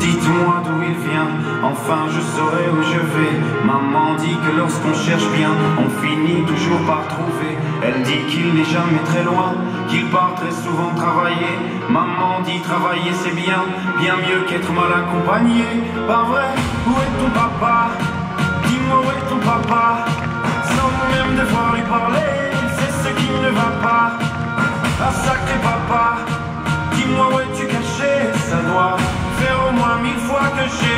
Dites-moi d'où il vient. Enfin, je saurai où je vais. Maman dit que lorsqu'on cherche bien On finit toujours par trouver. Elle dit qu'il n'est jamais très loin Qu'il part très souvent travailler. Maman dit travailler c'est bien Bien mieux qu'être mal accompagné Pas vrai? Où est ton papa? Ton papa Sans même devoir lui parler, c'est ce qui ne va pas. Ah sacré papa, dis-moi où es-tu caché Ça doit faire au moins mille fois que j'ai